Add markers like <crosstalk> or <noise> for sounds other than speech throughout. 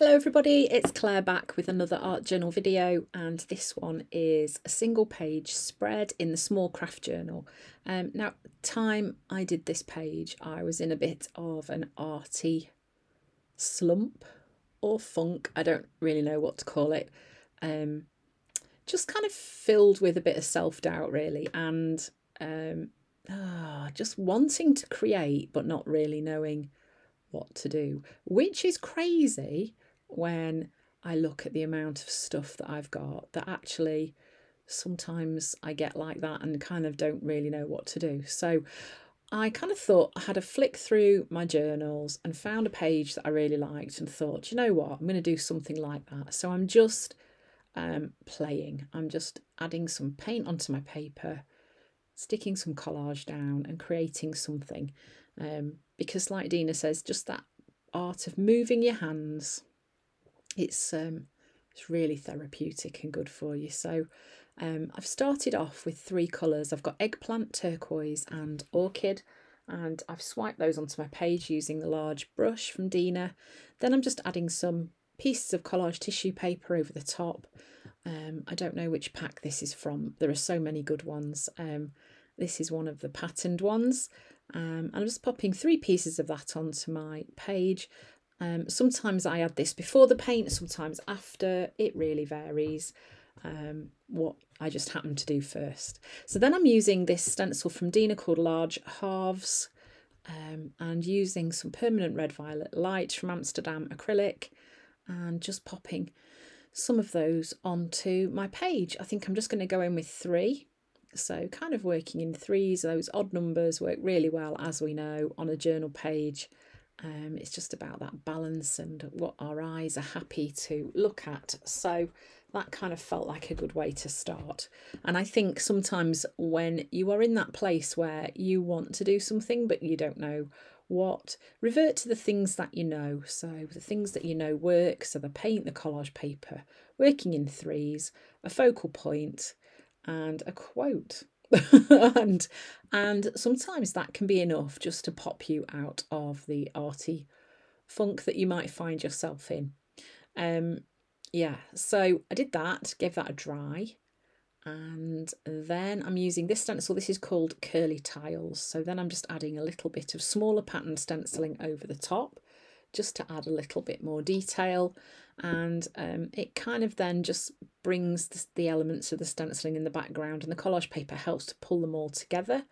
Hello everybody, it's Claire back with another art journal video and this one is a single page spread in the small kraft journal. Um, now, time I did this page I was in a bit of an arty slump or funk, I don't really know what to call it. Um, just kind of filled with a bit of self-doubt really and um, oh, just wanting to create but not really knowing what to do, which is crazy when I look at the amount of stuff that I've got that actually sometimes I get like that and kind of don't really know what to do. So I kind of thought I had a flick through my journals and found a page that I really liked and thought, you know what, I'm going to do something like that. So I'm just um, playing. I'm just adding some paint onto my paper, sticking some collage down and creating something. Um, because like Dina says, just that art of moving your hands it's um, it's really therapeutic and good for you. So um, I've started off with three colours. I've got eggplant, turquoise and orchid and I've swiped those onto my page using the large brush from Dina. Then I'm just adding some pieces of collage tissue paper over the top. Um, I don't know which pack this is from. There are so many good ones. Um, this is one of the patterned ones. Um, I'm just popping three pieces of that onto my page um, sometimes I add this before the paint, sometimes after. It really varies um, what I just happen to do first. So then I'm using this stencil from Dina called Large Halves um, and using some permanent red violet light from Amsterdam acrylic and just popping some of those onto my page. I think I'm just going to go in with three. So kind of working in threes, those odd numbers work really well as we know on a journal page. Um, it's just about that balance and what our eyes are happy to look at. So that kind of felt like a good way to start. And I think sometimes when you are in that place where you want to do something but you don't know what, revert to the things that you know. So the things that you know work, so the paint, the collage paper, working in threes, a focal point, and a quote. <laughs> and and sometimes that can be enough just to pop you out of the arty funk that you might find yourself in. Um, yeah, so I did that, gave that a dry, and then I'm using this stencil. This is called Curly Tiles. So then I'm just adding a little bit of smaller pattern stenciling over the top just to add a little bit more detail. And um, it kind of then just brings the, elements of the stenciling in the background and the collage paper helps to pull them all together.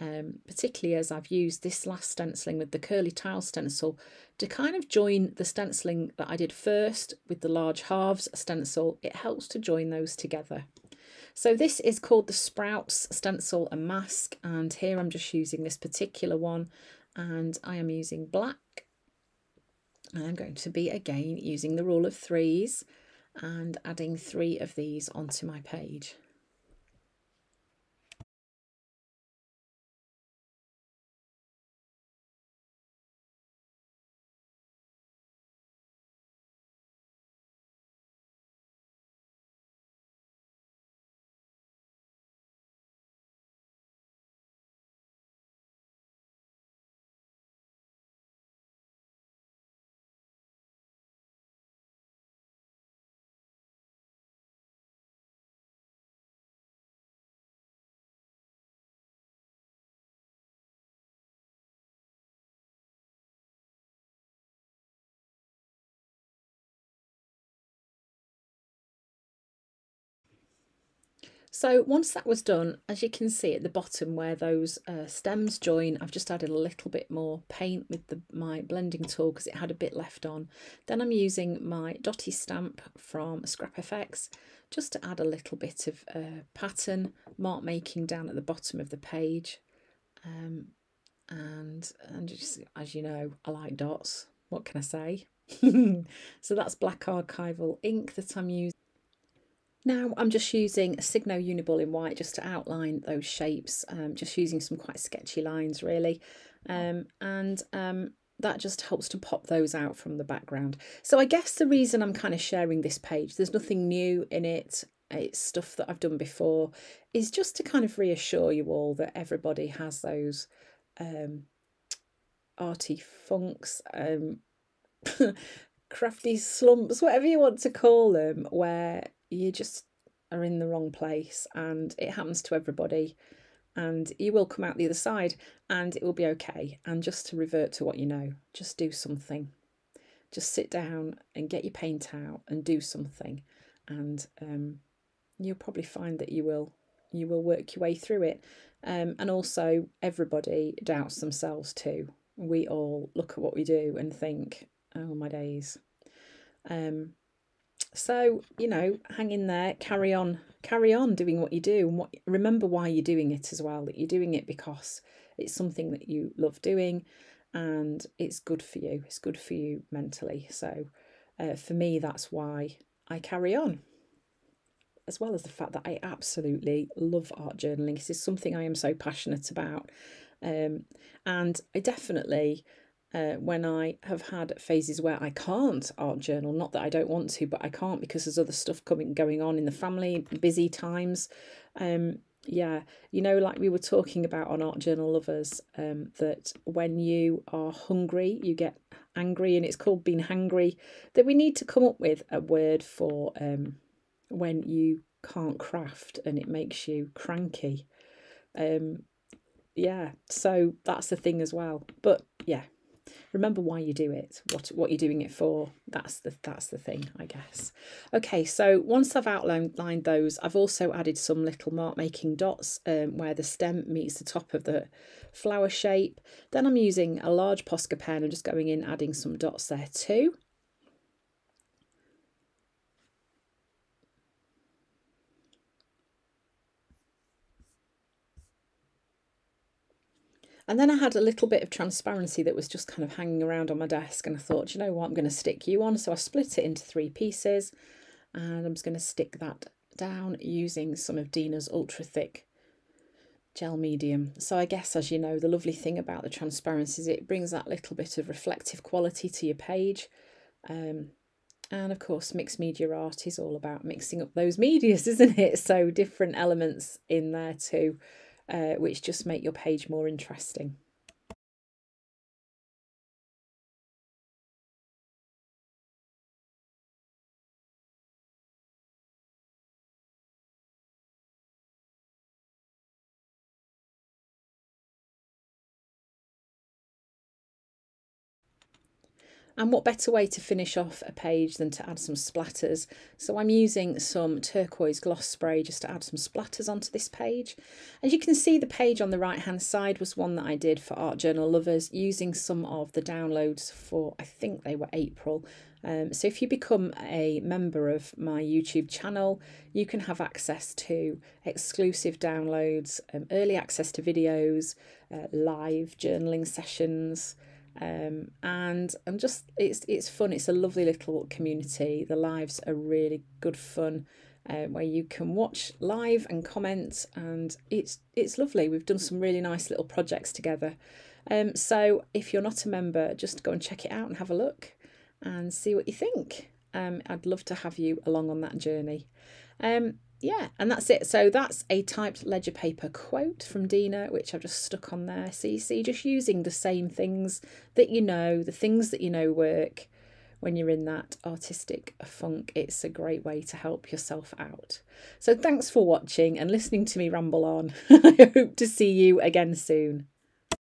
Um, particularly as I've used this last stenciling with the curly tile stencil to kind of join the stenciling that I did first with the large halves stencil it helps to join those together. So this is called the Sprouts stencil and mask and here I'm just using this particular one and I am using black I'm going to be again using the rule of threes and adding three of these onto my page. So once that was done, as you can see at the bottom where those uh, stems join, I've just added a little bit more paint with the, my blending tool because it had a bit left on. Then I'm using my dotty stamp from Scrap FX just to add a little bit of uh, pattern mark making down at the bottom of the page. Um, and and just, as you know, I like dots. What can I say? <laughs> so that's black archival ink that I'm using. Now I'm just using a Signo Uniball in white just to outline those shapes, um, just using some quite sketchy lines really. Um, and um, that just helps to pop those out from the background. So I guess the reason I'm kind of sharing this page, there's nothing new in it, it's stuff that I've done before, is just to kind of reassure you all that everybody has those um, arty funks. Um, <laughs> crafty slumps, whatever you want to call them, where you just are in the wrong place and it happens to everybody and you will come out the other side and it will be okay. And just to revert to what you know, just do something. Just sit down and get your paint out and do something, and um, you'll probably find that you will you will work your way through it. Um, and also, everybody doubts themselves too. We all look at what we do and think, "Oh my days." Um, so you know, hang in there, carry on, carry on doing what you do, and what remember why you're doing it as well. That you're doing it because it's something that you love doing, and it's good for you. It's good for you mentally. So, uh, for me, that's why I carry on. As well as the fact that I absolutely love art journaling. This is something I am so passionate about. Um, and I definitely uh, when I have had phases where I can't art journal. Not that I don't want to, but I can't because there's other stuff coming going on in the family, busy times. Um, yeah, you know, like we were talking about on Art Journal Lovers, um, that when you are hungry, you get angry, and it's called being hangry. That we need to come up with a word for um, when you can't craft and it makes you cranky. Um, yeah, so that's the thing as well. But yeah, remember why you do it what what you're doing it for. That's the that's the thing i guess. Okay so once i've outlined those i've also added some little mark making dots um, where the stem meets the top of the flower shape. Then i'm using a large posca pen. And just going in adding some dots there too And then I had a little bit of transparency that was just kind of hanging around on my desk, and I thought, you know what, I'm going to stick you on. So I split it into three pieces, and I'm just going to stick that down using some of Dina's ultra thick gel medium. So I guess, as you know, the lovely thing about the transparency is it brings that little bit of reflective quality to your page. Um, and of course, mixed media art is all about mixing up those <laughs> medias, isn't it? So different elements in there too uh, which just make your page more interesting. And what better way to finish off a page than to add some splatters? So I'm using some turquoise gloss spray just to add some splatters onto this page. As you can see, the page on the right hand side was one that I did for Art Journal Lovers using some of the downloads for, I think they were April. Um, so if you become a member of my YouTube channel, you can have access to exclusive downloads, um, early access to videos, uh, live journaling sessions, um, and I'm just it's it's fun. It's a lovely little community. The lives are really good fun, uh, where you can watch live and comment, and it's it's lovely. We've done some really nice little projects together. Um, so if you're not a member, just go and check it out and have a look and see what you think. Um, I'd love to have you along on that journey. Um, yeah, and that's it. So that's a typed ledger paper quote from Dina, which I've just stuck on there. So you see, just using the same things that you know, the things that you know work when you're in that artistic funk. It's a great way to help yourself out. So thanks for watching and listening to me ramble on. <laughs> I hope to see you again soon.